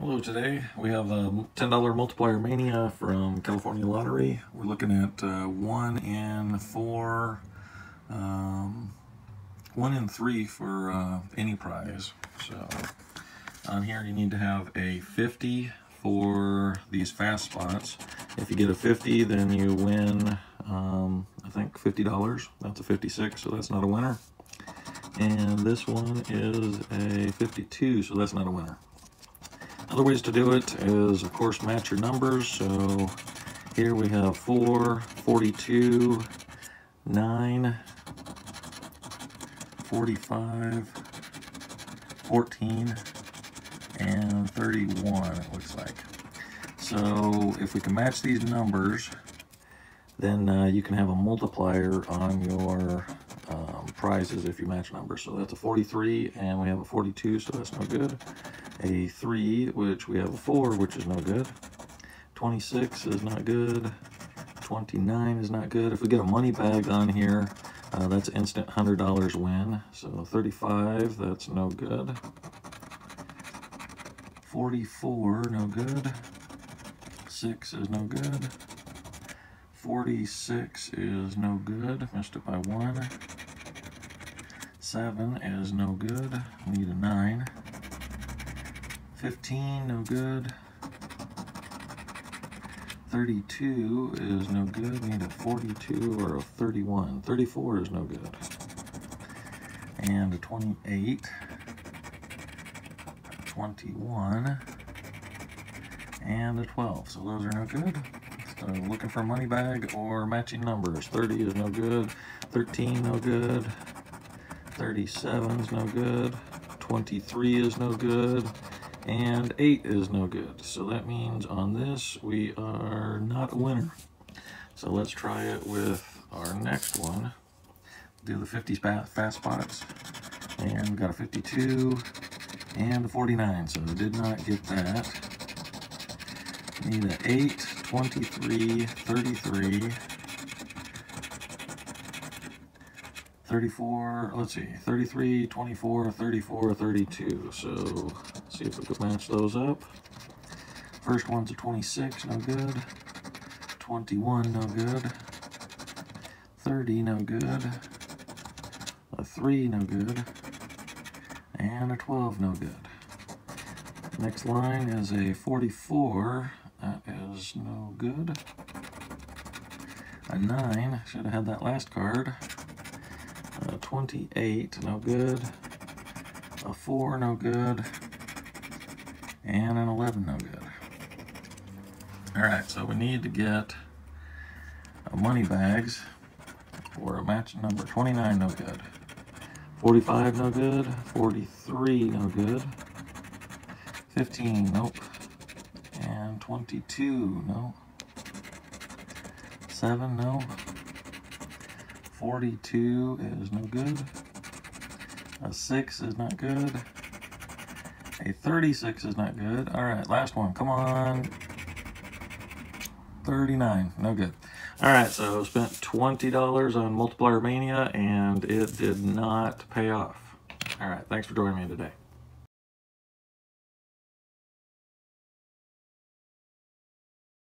Hello, today we have a $10 multiplier mania from California Lottery. We're looking at uh, one in four, um, one in three for uh, any prize. So on here you need to have a 50 for these fast spots. If you get a 50, then you win, um, I think $50. That's a 56, so that's not a winner. And this one is a 52, so that's not a winner. Other ways to do it is, of course, match your numbers. So here we have 4, 42, 9, 45, 14, and 31, it looks like. So if we can match these numbers, then uh, you can have a multiplier on your um, prizes if you match numbers. So that's a 43, and we have a 42, so that's no good a 3, which we have a 4, which is no good. 26 is not good. 29 is not good. If we get a money bag on here, uh, that's instant $100 win. So 35, that's no good. 44, no good. 6 is no good. 46 is no good. Missed it by 1. 7 is no good. Need a 9. 15, no good. 32 is no good. We Need a 42 or a 31. 34 is no good. And a 28. 21. And a 12. So those are no good. So looking for money bag or matching numbers. 30 is no good. 13 no good. 37 is no good. 23 is no good and 8 is no good. So that means on this we are not a winner. So let's try it with our next one. Do the 50 fast spots. And we got a 52 and a 49, so did not get that. Need an 8, 23, 33, 34, let's see, 33, 24, 34, 32. So see if we can match those up. First one's a 26, no good. 21, no good. 30, no good. A 3, no good. And a 12, no good. Next line is a 44. That is no good. A 9. Should have had that last card. A 28, no good. A 4, no good and an 11 no good. Alright, so we need to get money bags for a match number 29 no good. 45 no good, 43 no good, 15 nope, and 22 no, 7 no, 42 is no good, a 6 is not good, a 36 is not good. All right, last one. Come on. 39. No good. All right, so spent $20 on Multiplier Mania, and it did not pay off. All right, thanks for joining me today.